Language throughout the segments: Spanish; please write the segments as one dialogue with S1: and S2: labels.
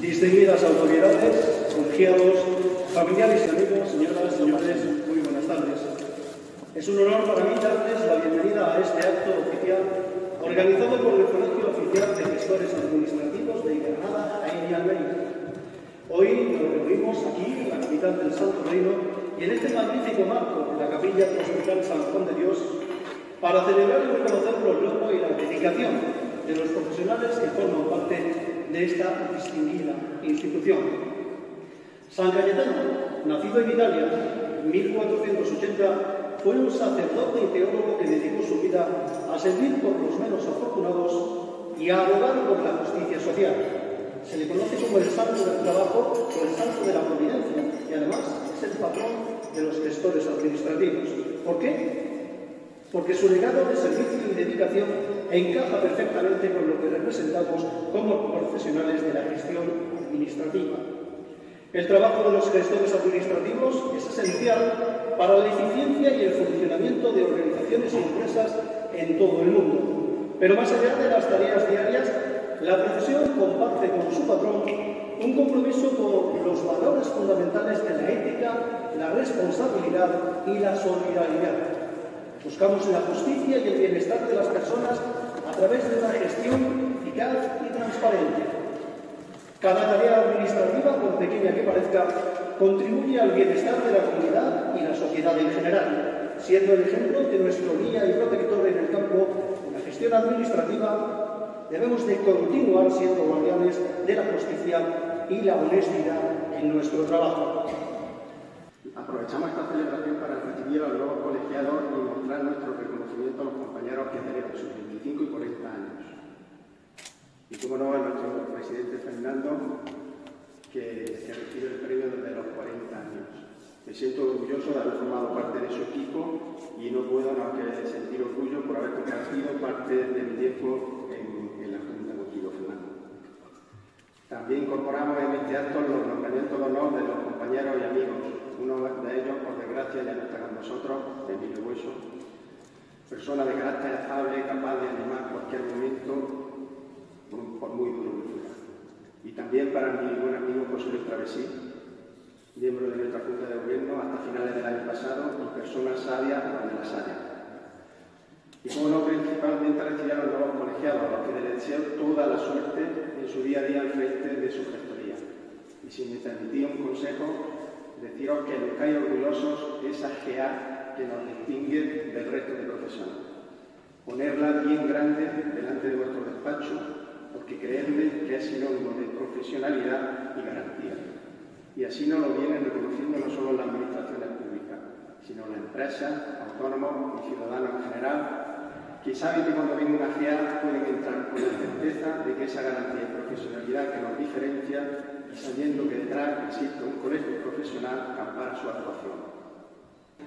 S1: Distinguidas autoridades, colegiados, familiares y amigos, señoras, señores, muy buenas tardes. Es un honor para mí darles la bienvenida a este acto oficial organizado por el Colegio Oficial de Gestores Administrativos de Granada, Ain y. Hoy nos reunimos aquí, en la capital del Santo Reino, y en este magnífico marco de la capilla del Hospital San Juan de Dios, para celebrar y reconocer los logros y la dedicación de los profesionales que forman parte de esta distinguida institución. San Cayetano, nacido en Italia en 1480, fue un sacerdote y teólogo que dedicó su vida a servir por los menos afortunados y a abogar por la justicia social. Se le conoce como el santo del trabajo o el santo de la providencia y además es el patrón de los gestores administrativos. ¿Por qué? Porque su legado de servicio y dedicación encaja perfectamente con lo que representamos como profesionales de la gestión administrativa. El trabajo de los gestores administrativos es esencial para la eficiencia y el funcionamiento de organizaciones y empresas en todo el mundo. Pero más allá de las tareas diarias, la profesión comparte con su patrón un compromiso con los valores fundamentales de la ética, la responsabilidad y la solidaridad. Buscamos la justicia y el bienestar de las personas a través de una gestión eficaz y transparente. Cada tarea administrativa, por pequeña que parezca, contribuye al bienestar de la comunidad y la sociedad en general, siendo el ejemplo de nuestro guía y protector en el campo de la gestión administrativa, debemos de continuar siendo guardianes de la justicia y la honestidad en nuestro trabajo.
S2: Aprovechamos esta celebración para recibir a los nuevos colegiados y mostrar nuestro reconocimiento a los compañeros que celebran sus 25 y 40 años. Y como no, a nuestro presidente Fernando, que, que recibe el premio desde los 40 años. Me siento orgulloso de haber formado parte de su equipo y no puedo más sentir orgullo por haber compartido parte de mi tiempo en, en la Junta contigo, Fernando. También incorporamos en este acto los nombramientos de honor de los compañeros y amigos uno de ellos, por desgracia, ya no está con nosotros, Emilio Hueso, persona de carácter afable, capaz de animar cualquier momento, por muy duro que fuera. Y también para mi buen amigo José Luis Travesí, miembro de nuestra Junta de Gobierno hasta finales del año pasado y persona sabia de la áreas. Y como no, principalmente recibir a los nuevos colegiados, a los que les deseo toda la suerte en su día a día al frente de su gestoría. Y si me permitía un consejo, deciros que nos cae orgullosos esa GA que nos distingue del resto de profesionales. Ponerla bien grande delante de vuestro despacho, porque creedme que es sinónimo de profesionalidad y garantía. Y así nos lo vienen reconociendo no solo las administraciones públicas, sino las empresas, autónomos y ciudadanos en general, que saben que cuando viene una GA pueden entrar con la certeza de que esa garantía y profesionalidad que nos diferencia sabiendo que detrás existe un colegio profesional ampara su actuación.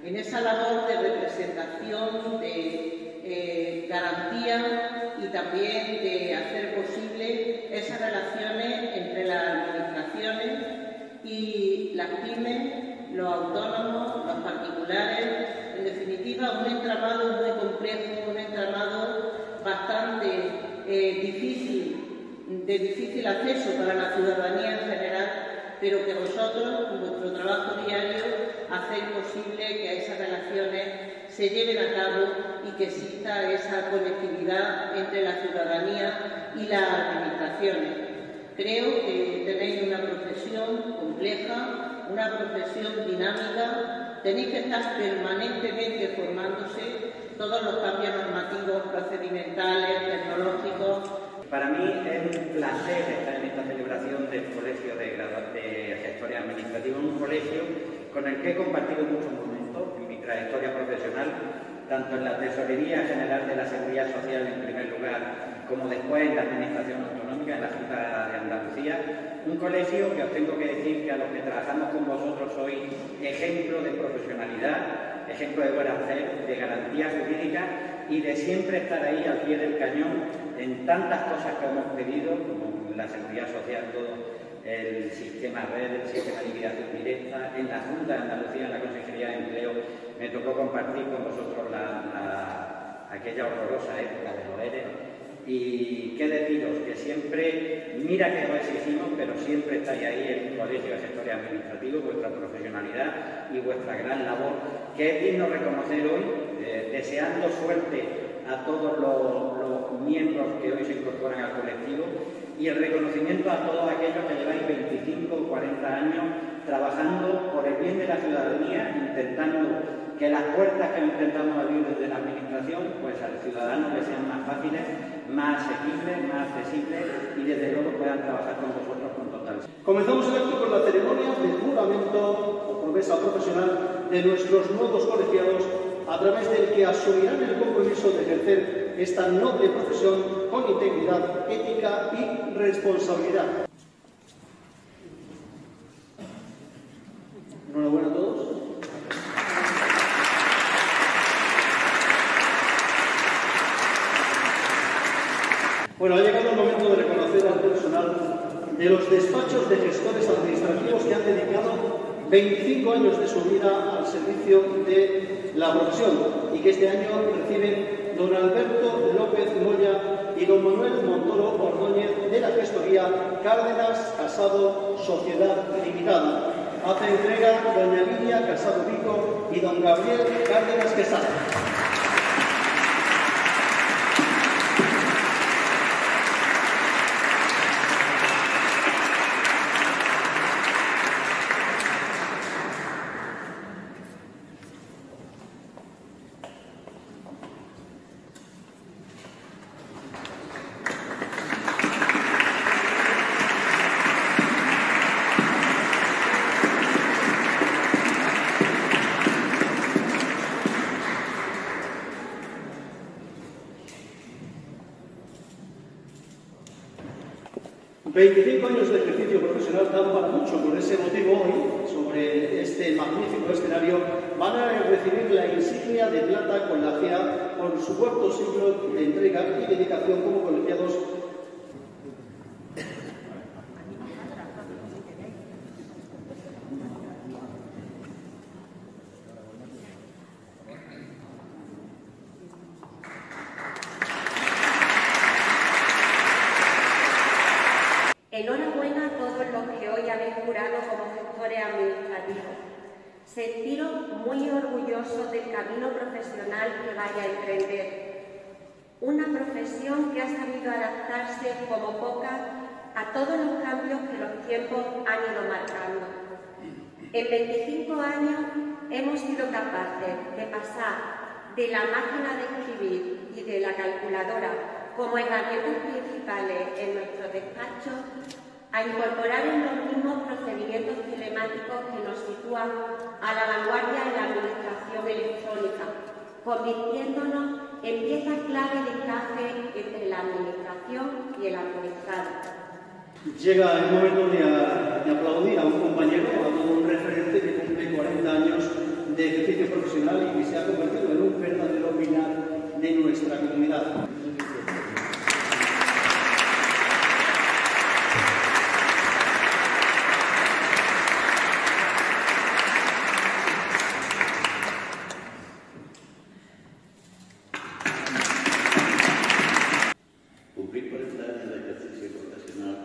S3: En esa labor de representación, de eh, garantía y también de hacer posible esas relaciones entre las administraciones y las pymes, los autónomos, los particulares, en definitiva un entramado muy complejo, un entramado bastante eh, difícil de difícil acceso para la ciudadanía en general, pero que vosotros, con vuestro trabajo diario, hacéis posible que esas relaciones se lleven a cabo y que exista esa conectividad entre la ciudadanía y las administraciones. Creo que tenéis una profesión compleja, una profesión dinámica, tenéis que estar permanentemente formándose todos los cambios normativos, procedimentales, tecnológicos,
S4: para mí es un placer estar en esta celebración del Colegio de, de Gestores Administrativos, un colegio con el que he compartido muchos momentos en mi trayectoria profesional, tanto en la Tesorería General de la Seguridad Social en primer lugar, como después en la Administración Autonómica, en la Junta de Andalucía. Un colegio que os tengo que decir que a los que trabajamos con vosotros sois ejemplo de profesionalidad, ejemplo de buen hacer, de garantía jurídica y de siempre estar ahí al pie del cañón en tantas cosas que hemos pedido, como la seguridad social, todo el sistema red, el sistema de liquidación directa, en la Junta de Andalucía, en la Consejería de Empleo, me tocó compartir con vosotros aquella horrorosa época de los ERE, Y qué deciros, que siempre, mira que os exigimos, pero siempre estáis ahí en un colegio de gestores administrativos, vuestra profesionalidad y vuestra gran labor, que es digno reconocer hoy, eh, deseando suerte a todos los, miembros que hoy se incorporan al colectivo y el reconocimiento a todos aquellos que lleváis 25 o 40 años trabajando por el bien de la ciudadanía, intentando que las puertas que intentamos abrir desde la Administración, pues al ciudadano le sean más fáciles, más asequibles, más accesibles y desde luego puedan trabajar con vosotros con total.
S1: Comenzamos el acto con la ceremonia de juramento o promesa profesional de nuestros nuevos colegiados a través del que asumirán el compromiso de ejercer esta noble profesión con integridad, ética y responsabilidad. Enhorabuena a todos. Bueno, ha llegado el momento de reconocer al personal de los despachos de gestores administrativos que han dedicado 25 años de su vida al servicio de la profesión y que este año reciben don Alberto López Moya y don Manuel Montoro Ordóñez de la gestoría Cárdenas Casado Sociedad Limitada. Hace entrega doña Lidia Casado Pico y don Gabriel Cárdenas Quesada. 25 años de ejercicio profesional dan para mucho. Por ese motivo, hoy, sobre este magnífico escenario, van a recibir la insignia de plata con la GEA por su cuarto siglo de entrega y dedicación como colegiados
S5: Enhorabuena a todos los que hoy habéis jurado como gestores administrativos. Sentiros muy orgullosos del camino profesional que vaya a emprender. Una profesión que ha sabido adaptarse como poca a todos los cambios que los tiempos han ido marcando. En 25 años hemos sido capaces de pasar de la máquina de escribir y de la calculadora como herramientas principales en nuestro despacho a incorporar en los mismos procedimientos telemáticos que nos sitúan a la vanguardia en la administración electrónica, convirtiéndonos en piezas clave de encaje entre la administración y el administrado.
S1: Llega el momento de, de, aplaudir a un compañero, a todo un referente que cumple 40 años de ejercicio profesional y que se ha convertido en un verdadero pilar de nuestra comunidad.
S6: Cumplir 40 años de ejercicio profesional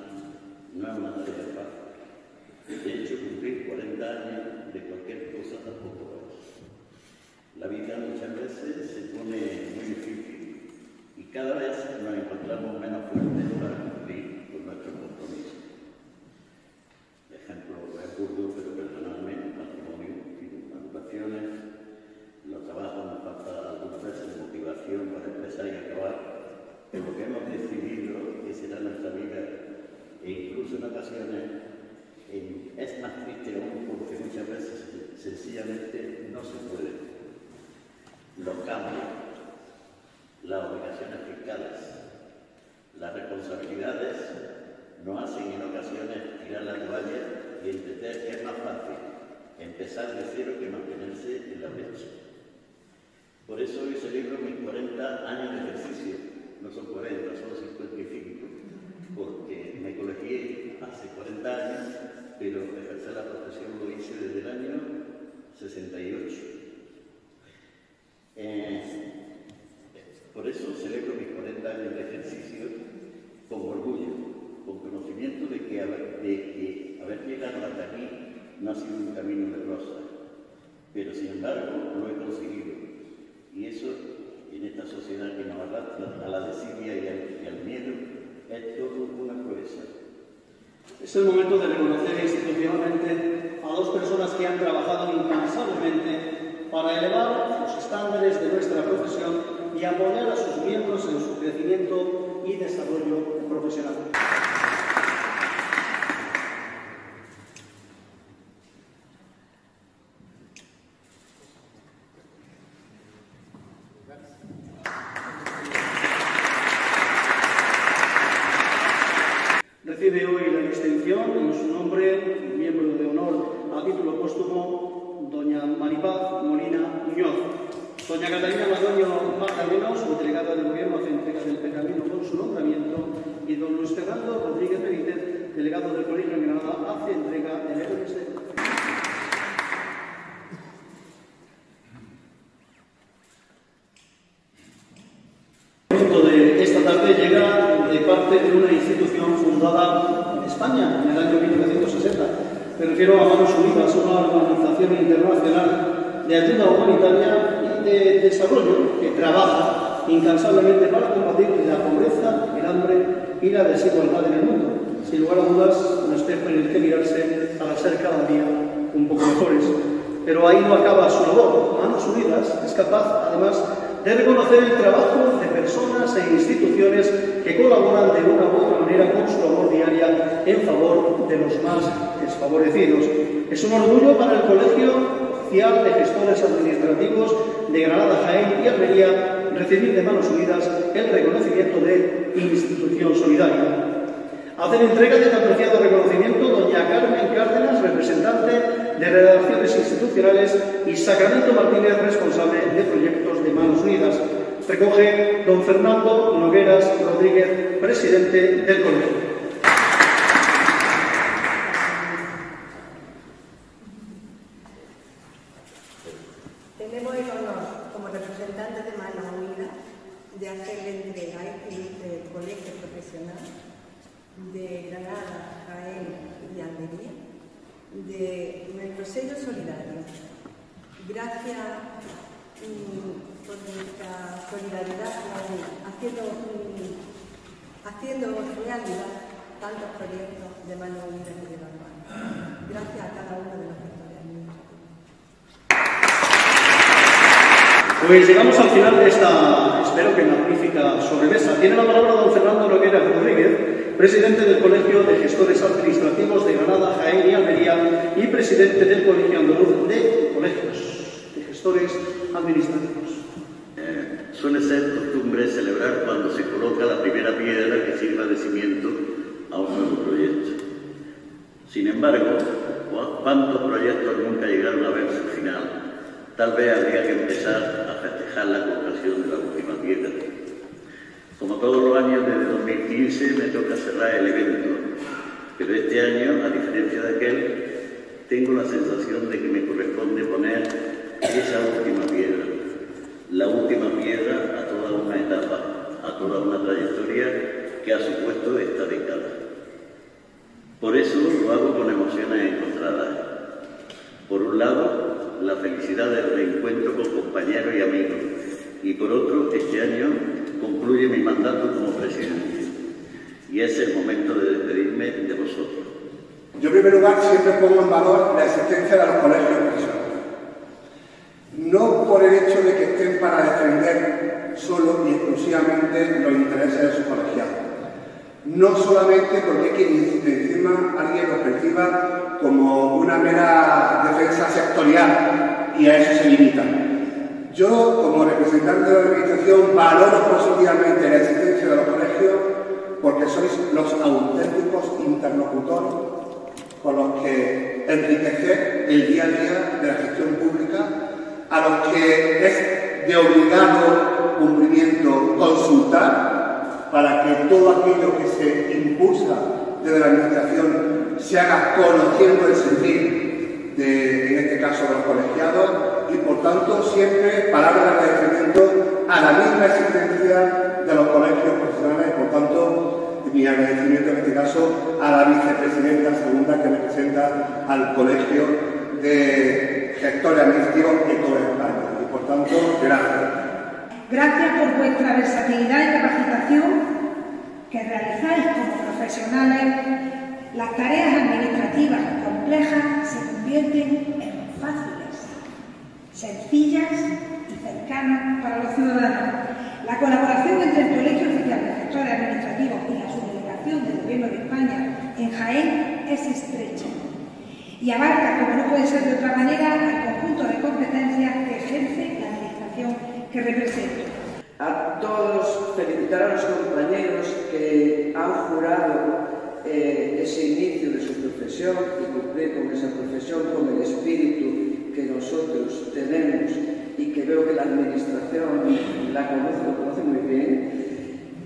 S6: no es una tarea fácil. De hecho, cumplir 40 años de cualquier cosa tampoco es. La vida muchas veces se pone muy difícil y cada vez nos encontramos menos fuertes para cumplir con nuestros compromisos. Ejemplo, es burdo, pero personalmente, matrimonio, educaciones, los trabajos nos falta algunas veces motivación para empezar y acabar pero lo que hemos decidido que será nuestra vida e incluso en ocasiones en, es más triste aún porque muchas veces sencillamente no se puede. Los cambios, las obligaciones fiscales, las responsabilidades nos hacen en ocasiones tirar la toalla y entender que es más fácil empezar de cero que mantenerse en la brecha. Por eso hoy celebro mis 40 años de ejercicio no son 40, son 55, porque me colegié hace 40 años, pero ejercer la profesión lo hice desde el año 68. Eh, por eso celebro mis 40 años de ejercicio con orgullo, con conocimiento de que, haber, llegado hasta aquí no ha sido un camino de rosas, pero sin embargo lo he conseguido. Y eso, en esta sociedad que nos arrastra a la desidia y al, y al miedo, es todo una proeza.
S1: Es el momento de reconocer institucionalmente a dos personas que han trabajado incansablemente para elevar los estándares de nuestra profesión y apoyar a sus miembros en su crecimiento y desarrollo profesional. Recibe hoy la distinción en su nombre, miembro de honor a título póstumo, doña Maripaz Molina Muñoz. Doña Catalina Madoño Magdaleno, subdelegada del Gobierno, hace entrega del pergamino con su nombramiento y don Luis Fernando Rodríguez Benítez, delegado del Colegio en Granada, hace entrega del momento de esta tarde llega de parte de una institución fundada en España en el año 1960. Me refiero a Manos Unidas, una organización internacional de ayuda humanitaria y de desarrollo que trabaja incansablemente para combatir la pobreza, el hambre y la desigualdad en el mundo. Sin lugar a dudas, un espejo en el que mirarse para ser cada día un poco mejores. Pero ahí no acaba su labor. Manos Unidas es capaz, además, de reconocer el trabajo de personas e instituciones que colaboran de una u otra manera con su labor diaria en favor de los más desfavorecidos. Es un orgullo para el Colegio Oficial de Gestores Administrativos de Granada, Jaén y Almería recibir de manos unidas el reconocimiento de institución solidaria. Hacen entrega de este apreciado reconocimiento doña Carmen Cárdenas, representante de Redacciones Institucionales, y Sacramento Martínez, responsable de proyectos de Manos Unidas. Recoge don Fernando Nogueras Rodríguez, presidente del colegio.
S7: Tenemos el honor, como representantes de Manos Unidas, de hacerle entrega a este colegio profesional de Granada, Jaén y Almería de nuestro sello solidario. Gracias mm, por nuestra solidaridad haciendo, mm, haciendo realidad tantos proyectos de Manos Unidas y de Barba. Gracias a cada uno de los gestores.
S1: Pues llegamos al final de esta, espero que magnífica sobremesa. Tiene la palabra don Fernando Noguera Rodríguez, presidente del Colegio de Gestores Administrativos de Granada, Jaén y Almería y presidente del Colegio Andaluz de Colegios de Gestores Administrativos.
S6: Eh, suele ser costumbre celebrar cuando se coloca la primera piedra que sirva de cimiento a un nuevo proyecto. Sin embargo, ¿cuántos proyectos nunca llegaron a ver su final? Tal vez habría que empezar a festejar la colocación de la última piedra. Como todos los años desde 2015 me toca cerrar el evento, pero este año, a diferencia de aquel, tengo la sensación de que me corresponde poner esa última piedra, la última piedra a toda una etapa, a toda una trayectoria que ha supuesto esta década. Por eso lo hago con emociones encontradas. Por un lado, la felicidad del reencuentro con compañeros y amigos, y por otro, este año concluye mi mandato como presidente. Y es el momento de despedirme de vosotros.
S8: Yo en primer lugar siempre pongo en valor la existencia de los colegios profesionales. No por el hecho de que estén para defender solo y exclusivamente los intereses de sus colegiados. No solamente porque quien encima alguien lo perciba como una mera defensa sectorial y a eso se limita. Yo, como representante de la Administración, valoro positivamente la existencia de los colegios porque sois los auténticos interlocutores con los que enriquecer el día a día de la gestión pública, a los que es de obligado cumplimiento consultar para que todo aquello que se impulsa desde la Administración se haga conociendo el sentir de, en este caso, de los colegiados siempre palabras de agradecimiento a la misma existencia de los colegios profesionales y por tanto mi agradecimiento en este caso a la vicepresidenta segunda que representa al colegio de gestores administrativos de toda España y por tanto gracias.
S9: Gracias por vuestra versatilidad y capacitación que realizáis como profesionales. Las tareas administrativas complejas se convierten en fáciles, sencillas y cercanas para los ciudadanos. La colaboración entre el Colegio Oficial de Gestores Administrativos y la Subdelegación del Gobierno de España en Jaén es estrecha y abarca, como no puede ser de otra manera, el conjunto de competencias que ejerce la Administración que represento.
S10: A todos felicitar a los compañeros que han jurado eh, ese inicio de su profesión y cumplir con esa profesión con el espíritu que nosotros tenemos y que veo que la Administración la conoce, lo conoce muy bien.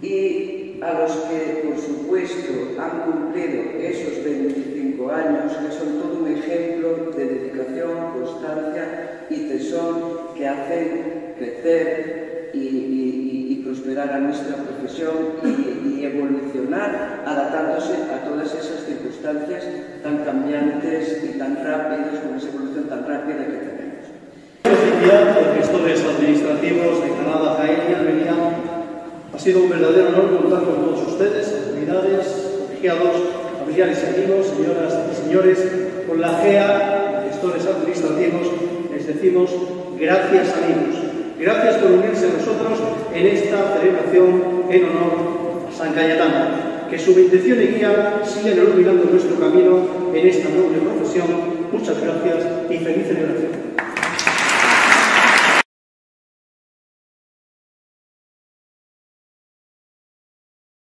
S10: Y a los que, por supuesto, han cumplido esos 25 años, que son todo un ejemplo de dedicación, constancia y tesón que hacen crecer y, y, prosperar a nuestra profesión y, y, evolucionar adaptándose a todas esas circunstancias tan cambiantes y tan rápidas, con esa evolución tan rápida que tenemos.
S1: De gestores administrativos de Canadá, Jaén y Almería, ha sido un verdadero honor contar con todos ustedes, autoridades, colegiados, familiares y amigos, señoras y señores, con la GEA, gestores administrativos, les decimos gracias amigos. Gracias por unirse a nosotros en esta celebración en honor a San Cayetano. Que su bendición y guía sigan iluminando nuestro camino en esta noble profesión. Muchas gracias y feliz celebración.